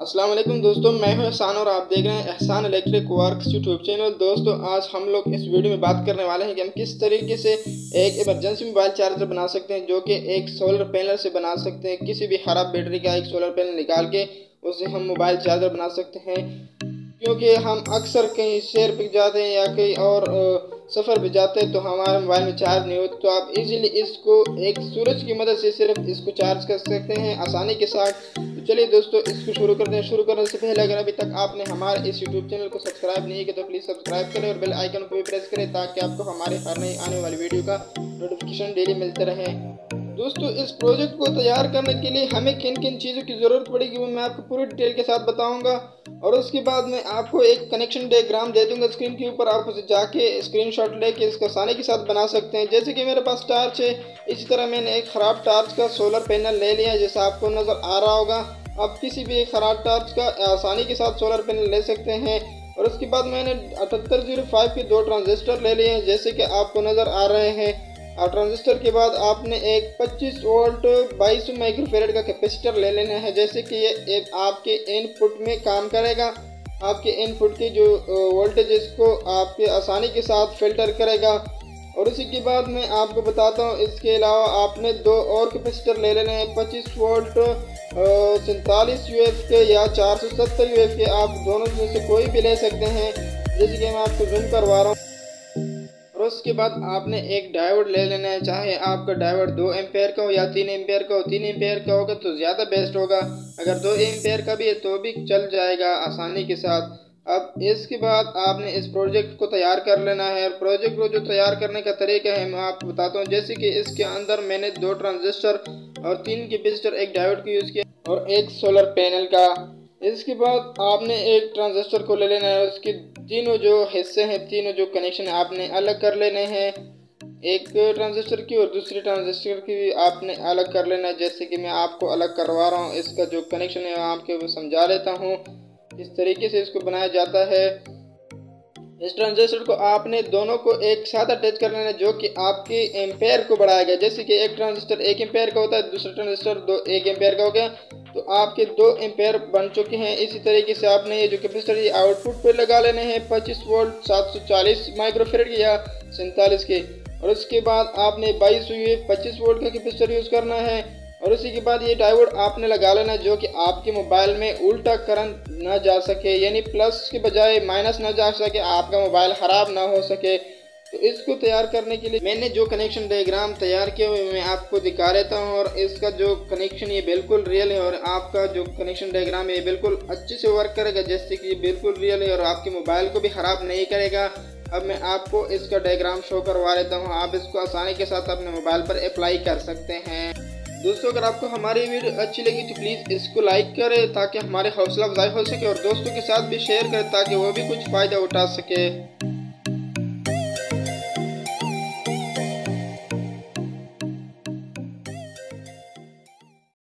السلام علیکم دوستوں میں ہوں احسان اور آپ دیکھ رہے ہیں Ehsan electric works YouTube channel. دوستوں آج ہم لوگ اس ویڈیو میں بات کرنے والے ہیں کہ ہم کس طریقے سے ایک ایمرجنسی موبائل چارجر بنا سکتے ہیں، جو کہ ایک سولر پینل سے بنا سکتے ہیں، کسی بھی خراب بیٹری کا ایک سولر پینل نکال کے اسے ہم موبائل چارجر بنا سکتے ہیں۔ کیونکہ ہم اکثر کہیں شیر پہ جاتے ہیں یا کہیں اور سفر پہ جاتے ہیں تو ہمارے موبائل میں چارج نہیں ہوتی تو آپ ایزیلی اس کو ایک سورج کی مدد سے صرف اس کو چارج کر سکتے ہیں آسانی کے ساتھ۔ چلیے دوستو، اس کو شروع کرتے ہیں شروع کرنے سے پہلے اگر ابھی تک آپ نے ہمارے اس یوٹیوب چینل کو سبسکرائب نہیں کیا تو پلیز سبسکرائب کریں اور بیل آئیکن کو بھی پریس کریں تاکہ آپ کو ہمارے ہر نئی آنے والی ویڈیو کا نوٹیفکیشن ڈیلی ملتے رہے۔ دوستو، اس پروجیکٹ کو تیار کرنے کے لیے ہمیں کن کن چیزوں کی ضرورت پڑے گی وہ میں آپ کو پوری ڈیٹیل کے ساتھ بتاؤں گا۔ اور اس کے بعد میں آپ کو ایک کنیکشن ڈیگرام دے دوں گا اسکرین کے اوپر، آپ اسے جا کے اسکرین شاٹ لے کے اس کو آسانی کے ساتھ بنا سکتے ہیں۔ جیسے کہ میرے پاس ٹارچ ہے، اسی طرح میں نے ایک خراب ٹارچ کا سولر پینل لے لیا، جیسا آپ کو نظر آ رہا ہوگا۔ آپ کسی بھی ایک خراب ٹارچ کا آسانی کے ساتھ سولر پینل لے سکتے ہیں۔ اور اس کے بعد میں نے اٹھتر زیرو فائیو کے دو ٹرانزسٹر لے لیے ہیں، جیسے کہ آپ کو نظر آ رہے ہیں۔ اور ٹرانزسٹر کے بعد آپ نے ایک پچیس وولٹ بائیس مائکرو فیرڈ کا کیپیسٹر لے لینا ہے، جیسے کہ یہ آپ کے ان پٹ میں کام کرے گا۔ آپ کے ان پٹ کی جو وولٹیج اس کو آپ کے آسانی کے ساتھ فلٹر کرے گا۔ اور اسی کے بعد میں آپ کو بتاتا ہوں، اس کے علاوہ آپ نے دو اور کیپیسٹر لے لینے ہیں۔ پچیس وولٹ سنتالیس یو ایف کے یا چار سو ستر یو ایف کے، آپ دونوں میں سے کوئی بھی لے سکتے ہیں۔ جیسے کہ میں آپ کو زوم کروا رہا ہوں۔ اس کے بعد آپ نے ایک ڈائیوڈ لے لینا ہے۔ چاہے آپ کا ڈائیوڈ دو ایمپیر کا ہو یا تین ایمپیر کا ہو، تین ایمپیر کا ہوگا تو زیادہ بیسٹ ہوگا۔ اگر دو ایمپیر کا بھی ہے تو بھی چل جائے گا آسانی کے ساتھ۔ اب اس کے بعد آپ نے اس پروجیکٹ کو تیار کر لینا ہے۔ اور پروجیکٹ کو جو تیار کرنے کا طریقہ ہے، میں آپ کو بتاتا ہوں۔ جیسے کہ اس کے اندر میں نے دو ٹرانزسٹر اور تین کے کیپیسٹر ایک ڈائیوڈ کو یوز کیا اور ایک سولر پینل کا۔ اس کے بعد آپ نے ایک ٹرانزسٹر کو لے لینا ہے، اس کے تینوں جو حصے ہیں، تینوں جو کنیکشن آپ نے الگ کر لینے ہیں۔ ایک ٹرانزسٹر کی اور دوسری ٹرانزسٹر کی بھی آپ نے الگ کر لینا ہے۔ جیسے کہ میں آپ کو الگ کروا رہا ہوں، اس کا جو کنیکشن ہے، آپ کے وہ سمجھا لیتا ہوں۔ اس طریقے سے اس کو بنایا جاتا ہے۔ اس ٹرانزسٹر کو آپ نے دونوں کو ایک ساتھ اٹیچ کر لینا ہے، جو کہ آپ کے ایمپیر کو بڑھائے گا جیسے کہ ایک ٹرانزسٹر ایک ایمپیر کا ہوتا ہے، دوسرا ٹرانزسٹر دو ایک ایمپیر کا ہو گیا۔ تو آپ کے دو ایمپیر بن چکے ہیں۔ اسی طریقے سے آپ نے یہ جو کیپیسٹر یہ آؤٹ پٹ پہ لگا لینے ہیں، پچیس وولٹ، سات سو چالیس مائکرو فیرڈ یا سینتالیس کے۔ اور اس کے بعد آپ نے بائیس ہوئی پچیس وولٹ کا کیپیسٹر یوز کرنا ہے۔ اور اسی کے بعد یہ ڈائیوڈ آپ نے لگا لینا جو کہ آپ کے موبائل میں الٹا کرنٹ نہ جا سکے یعنی پلس کے بجائے مائنس نہ جا سکے، آپ کا موبائل خراب نہ ہو سکے۔ تو اس کو تیار کرنے کے لیے میں نے جو کنیکشن ڈائیگرام تیار کیا ہوئے میں آپ کو دکھا رہتا ہوں اور اس کا جو کنیکشن یہ بالکل ریئل ہے اور آپ کا جو کنیکشن ڈائیگرام ہے یہ بالکل اچھے سے ورک کرے گا، جیسے کہ یہ بالکل ریئل ہے اور آپ کے موبائل کو بھی خراب نہیں کرے گا۔ اب میں آپ کو اس کا ڈائیگرام شو کروا لیتا ہوں۔ آپ اس کو آسانی کے ساتھ اپنے موبائل پر اپلائی کر سکتے ہیں۔ دوستو، اگر آپ کو ہماری ویڈیو اچھی لگی تو پلیز اس کو لائک کریں تاکہ ہمارے حوصلہ افزائی ہو سکے اور دوستوں کے ساتھ بھی شیئر کریں تاکہ وہ بھی کچھ فائدہ اٹھا سکے۔